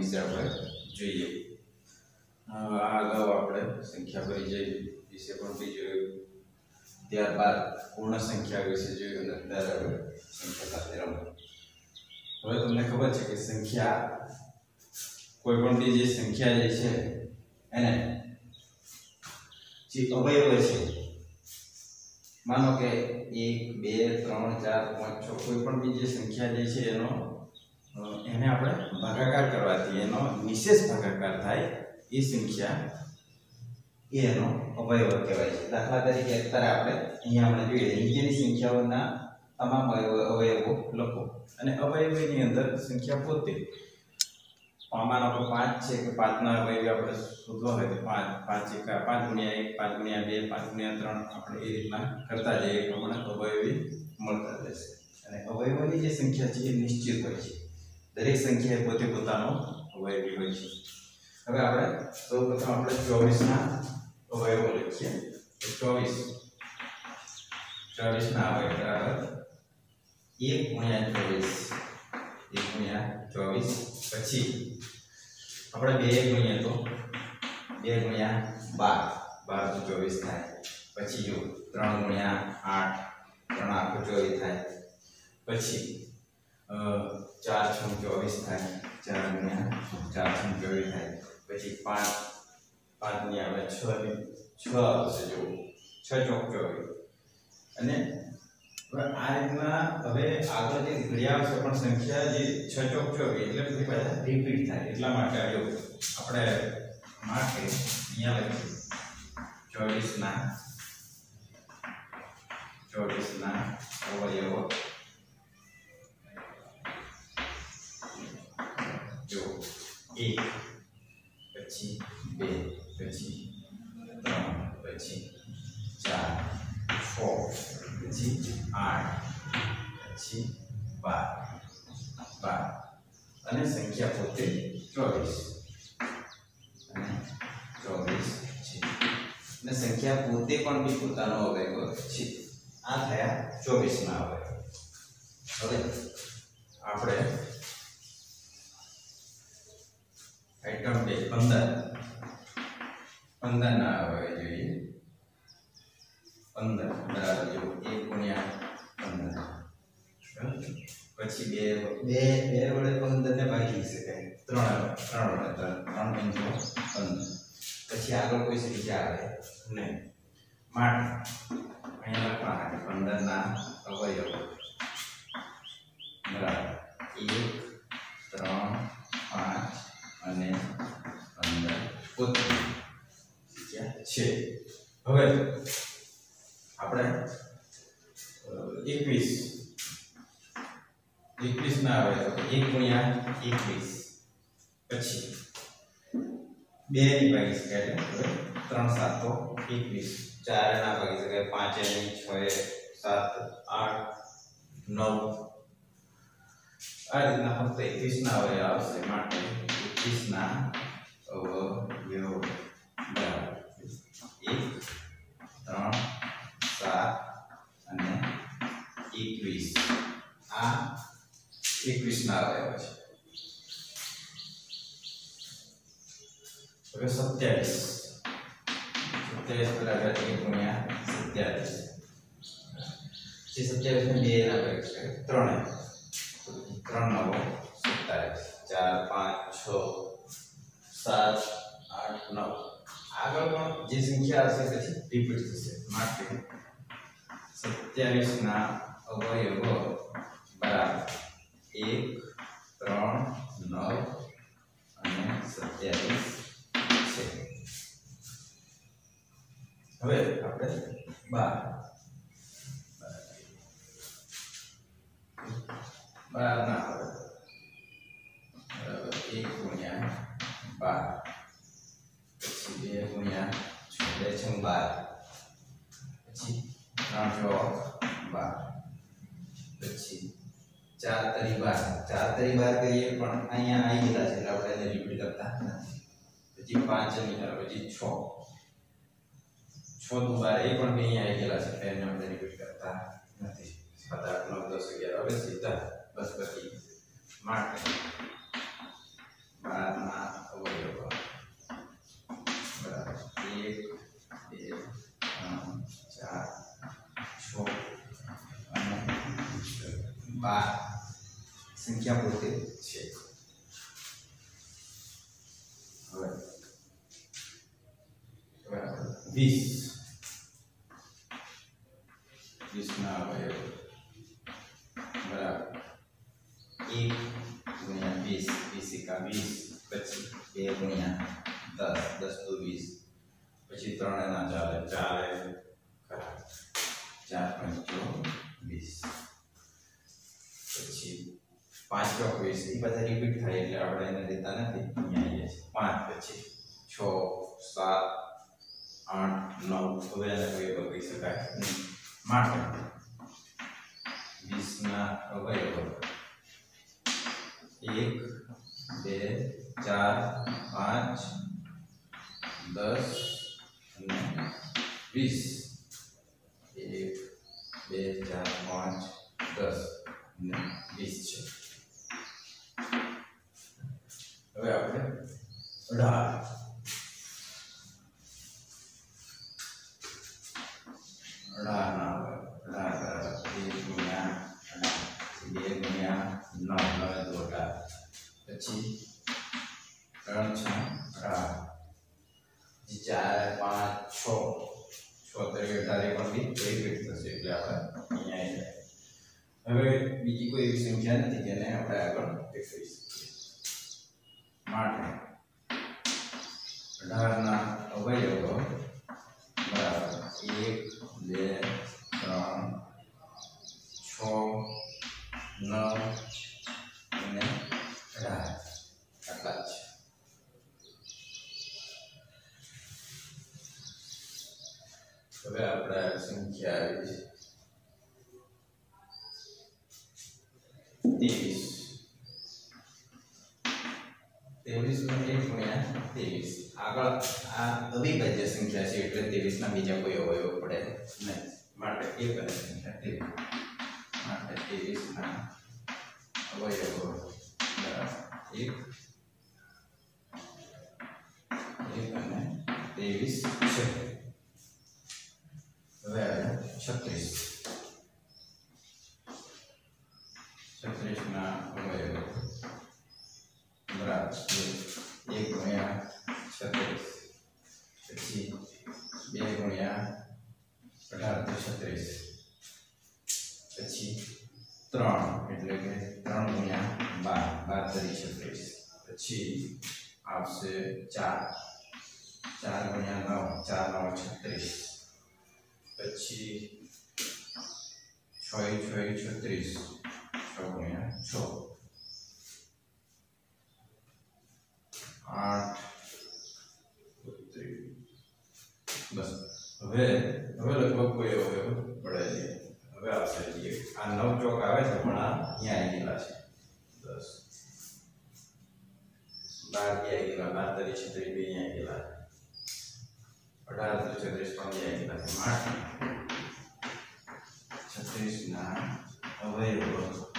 વિશે આપણે જોઈએ. આ અગાઉ આપણે સંખ્યા પરિચય વિશે પણ બી જોયું. ત્યારબાદ પૂર્ણ સંખ્યા વિશે જોયું અને અત્યારે હવે સંખ્યા સાથે રમત હવે તમને ખબર છે કે સંખ્યા કોઈ પણ બી જે સંખ્યા જે છે, એને જે અવયવ છે, માનો કે એક, બે, ત્રણ, ચાર, પાંચ, છ, કોઈ પણ બી જે સંખ્યા જે છે એનો એને આપણે ભાગાકાર કરવાથી એનો નિશેષ ભાગાકાર થાય એ સંખ્યા એનો અવયવ કહેવાય છે. દાખલા તરીકે અત્યારે આપણે અહીંયા આપણે જોઈએ, નીચેની સંખ્યાઓના તમામ અવયવો લખો. અને અવયવની અંદર સંખ્યા પોતે. પામાનો કે પાંચ છે કે પાંચના અવયવ આપણે શોધવા હોય તો પાંચ પાંચ એક, પાંચ ગુણ્યા એક, પાંચ ગુણ્યા બે, પાંચ ગુણ્યા ત્રણ આપણે એ રીતના કરતા જઈએ. પ્રમાણે અવયવી મળતા જશે અને અવયવોની જે સંખ્યા છે એ નિશ્ચિત હોય છે. દરેક સંખ્યા પોતે પોતાનો અવયવી હોય છે. હવે આપણે સૌપ્રથમ આપણે ચોવીસના અવયવો લખીએ. ચોવીસ. ચોવીસના અવયવ, બરાબર? એક ગુણ્યા ચોવીસ. એક ગુણ્યા ચોવીસ. પછી આપણે બે ગુણ્યા તો બે ગુણ્યા બાર. બાર તો ચોવીસ થાય. પછી જો ત્રણ ગુણ્યા આઠ. ત્રણ આખું ચોવીસ થાય. પછી ચાર છ ચોવીસ થાય, ચાર ગુણ્યા ચાર છ ચોવીસ થાય. પછી પાંચ પાંચ ગુણ્યા આવે છ છ આવશે જો છ ચોક ચોવીસ. અને હવે આ રીતના હવે આગળ જે ઘડિયાળ આવશે પણ સંખ્યા જે છ ચોક ચોવીસ, એટલે બધી પાછા રિપીટ થાય. એટલા માટે આવ્યો આપણે માટે અહીંયા લખીએ. ચોવીસના ચોવીસના અવયવો જો એક પછી બે પછી ત્રણ પછી ચાર છ પછી આઠ પછી બાર બાર અને સંખ્યા પોતે ચોવીસ ચોવીસ છે અને સંખ્યા પોતે પણ બી પોતાનો અવયવ છે આ થયા ચોવીસના અવયવ હવે આપણે બે પંદર પંદરના અવયવ જોઈએ. પંદર, બરાબર, જો એક ગુણ્યા પંદર. પછી બે બે બે વડે પંદર ને ભાગી શકાય ત્રણ ત્રણ વડે, ત્રણ ત્રણ પંદર. પછી આગળ કોઈ સંખ્યા આવે. નહીં. માટે અહીંયા લખવાના પંદરના અવયવ. બરાબર. એક, ત્રણ, પાંચ અને હવે આપણે એકવીસ. એકવીસ આવે તો એક ગુણ્યા એકવીસ. પછી બે ની ભાગી શકાય ત્રણ સાતો એકવીસ. ચાર ના ભાગી શકાય પાંચ છ સાત આઠ નવ. આ રીતના ફક્ત એકવીસ ના અવયવ આવશે માટે એકવીસ ના અવયવ બરાબર એક ત્રણ સાત અને એકવીસ આ એકવીસ ના અવયવ છે. હવે સત્યાવીસ. સત્યાવીસ બરાબર એક ગુણ્યા સત્યાવીસ. જે સત્યાવીસ ને બે ના છે. ત્રણ. ત્રણ નવો સત્યાવીસ. ચાર, પાંચ, છ, સાત, આઠ, નવ. આગળ પણ જે સંખ્યા હશે પછી રિપીટ થશે. માટે સત્યાવીસ ના અવયવો બરાબર એક ત્રણ નવ અને સત્યાવીસ છે હવે આપણે બાર બાર ના આવે બરાબર એક ગુણ્યા બાર પછી બે ગુણ્યા છ બે છ બાર પછી ત્રણ ચોક બાર પછી ચાર તરી બાર. ચાર તરી બાર કરીએ પણ અહીંયા આવી ગયેલા છે એટલે આપણે રિપીટ કરતા નથી. પછી પાંચ મીટર, પછી છ. છ દુ બાર એ પણ અહીંયા આવી ગયેલા છે એટલે એને આપણે રિપીટ કરતા નથી. સાત, આઠ, નવ, દસ, અગિયાર. હવે સીધા બસ પછી માટે બારના અવયવ બરાબર. એક બાર સંખ્યા પોતે છે હવે બરાબર વીસ વીસના અવયવો બરાબર એક ગુણ્યા વીસ વીસ એકા વીસ પછી બે ગુણ્યા દસ દસ તો વીસ પછી ત્રણ ના ચાલે ચાલે ખરા ચાર પંચો વીસ પછી પાંચ ચોક વીસ એ બધા રિપીટ થાય એટલે આપણે એને લેતા નથી. અહીંયા આવીએ છીએ. પાંચ, પછી છ, સાત, આઠ, નવ. હવે એને કોઈ કહી શકાય નહીં. માટે વીસના અવયવો. એક, બે, ચાર, પાંચ, દસ અને વીસ. એક, બે, ચાર, પાંચ, દસ. હવે આપણે અઢાર હવે બીજી કોઈ એવી સંખ્યા નથી જેને આપણે આગળ દેખાડી શકીએ માટે અઢારના અવયવો, બરાબર, એક, બે, ત્રણ, છ, નવ અને અઢાર. આટલા છે હવે આપણે સંખ્યા આવી છે એટલે ના બીજા કોઈ અવયવ પડે નહીં માટે એક અને સંખ્યા માટે ત્રેવીસ ના અવયવો એક ત્રણ, એટલે કે ત્રણ ગુણ્યા બાર બાર તરી છત્રીસ પછી આવશે ચાર. ચાર ગુણ્યા નવ, ચાર, નવ, છત્રીસ. પછી છ છ છત્રીસ. છ ગુણ્યા છ. આઠ બસ. હવે હવે લગભગ કોઈ અવયવ પડે છે હવે આવશે જે આ નવ ચોક આવે છે પણ આ અહીંયા આવી ગયેલા છે દસ બાર બી આવી ગયેલા બાર તરી છત્રીસ બી અહીંયા આવી ગયેલા અઢાર તો છત્રીસ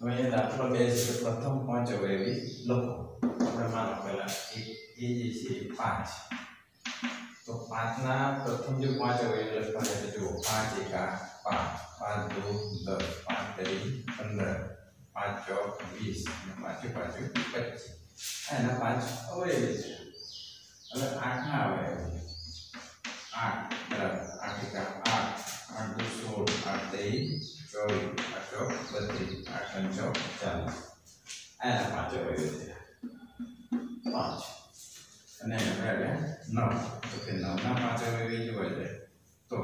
હવે એ દાખલો બે છે તો પ્રથમ પાંચ અવયવી લખો આપણે માનો પહેલા એક એ જે છે એ પાંચ તો પાંચના પ્રથમ જે પાંચ અવયવ લખવા છે તો જુઓ પાંચ એકા પાંચ પાંચ દો દસ પાંચ તરી પંદર પાંચ ચોક વીસ અને પાંચે પાંચે પચીસ આ એના પાંચ અવયવી છે હવે આઠના અવયવી આઠ બરાબર આઠ એકા આઠ આઠ દો સોળ આઠ તરી ચોવીસ આઠ ચોક બત્રીસ આઠ પંચો ચાલીસ આ પાંચ અવયવી છે પાંચ અને આપણે નવ તો કે નવના પાંચ અવયવી જોવા જાય તો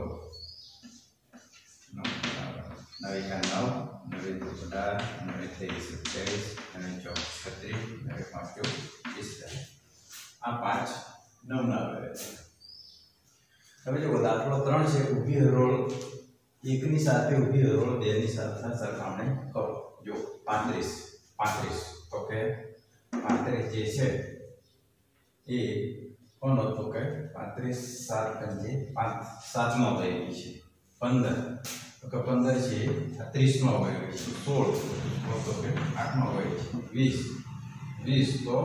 નવ નવ નવ નવે દુ અઢાર નવે ત્રેવીસ સત્યાવીસ પાંચ પિસ્તાલીસ આ પાંચ નવના અવયવ છે હવે જો દાખલો ત્રણ છે ઊભી હરોળ એકની સાથે ઊભી હરોળ બેની સાથે સરખામણી કરો જો પાંત્રીસ પાંત્રીસ તો કે પાંત્રીસ જે છે એ કોનો તો કે પાંત્રીસ સાત પંજે પાંચ સાતનો અવયવી છે પંદર તો કે પંદર છે આ ત્રીસનો અવયવી છે સોળ તો કે આઠનો અવયવી છે વીસ વીસ તો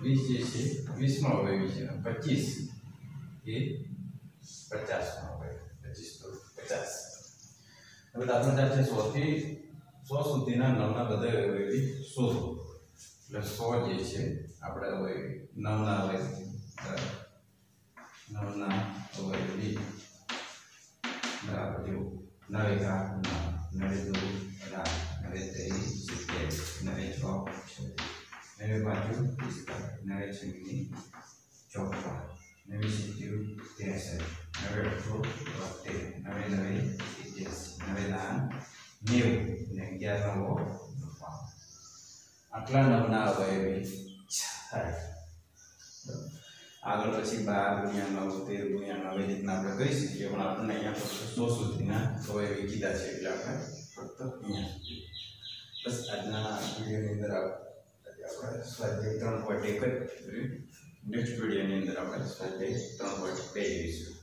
વીસ જે છે વીસનો અવયવી છે અને પચીસ એ પચાસનો અવયવી પચીસ તો પચાસ હવે દાખલા તરીકે છે સોથી સો સુધીના નવના બધા અવયવી શોધો. એટલે સો જે છે, આપણે હવે નવના અવયવી. નવના અવયવી બરાબર જો નવે એકા નવ, નવે દો, અઢાર, નવે ત્રેવીસ, સિત્તેર, નવે છ નવે બાજુ પિસ્તાલીસ, નવે છવ્વીસ ચોપન નવે સિત્તેર, ત્રેસઠ, નવે અઠો બોતેર નવે નવે સિત્યાસી નવે દાન નેવું ને અગિયાર નવો. આટલા નવના અવયવી થાય આગળ પછી બાર ગુણ્યા નવ તેર ગુણ્યા નવ એ રીતના આપણે કરી શકીએ પણ આપણને અહીંયા ફક્ત સો સુધીના અવયવી કીધા છે એટલે આપણે ફક્ત અહીંયા. બસ આજના વિડીયોની અંદર આપણે સ્વાધ્યાય ત્રણ પોઈન્ટ એક જ નેક્સ્ટ વિડીયોની અંદર આપણે સ્વાધ્યાય ત્રણ પોઈન્ટ બે જોઈશું